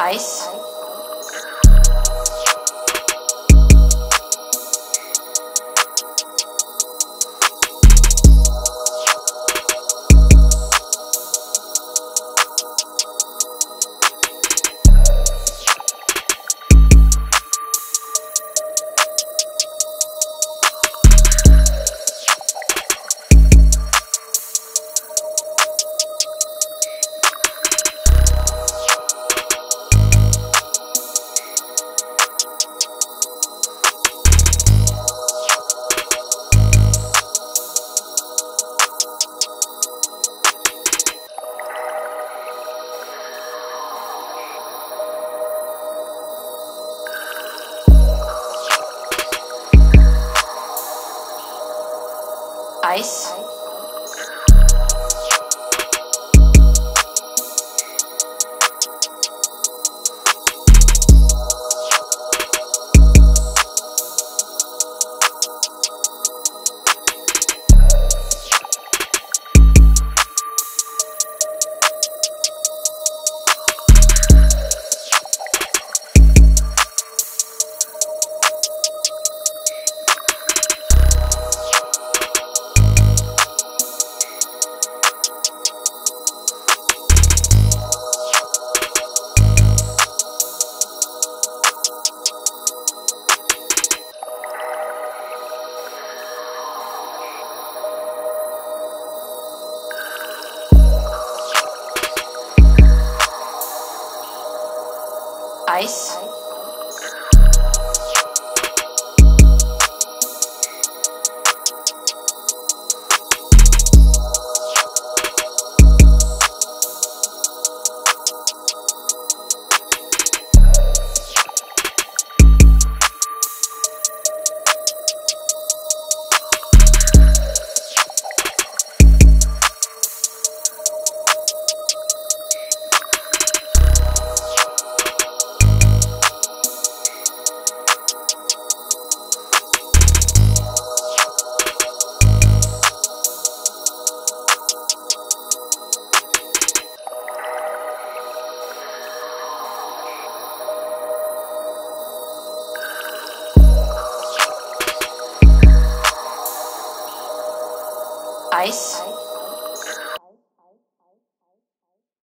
ice. Ice. Ice. ice.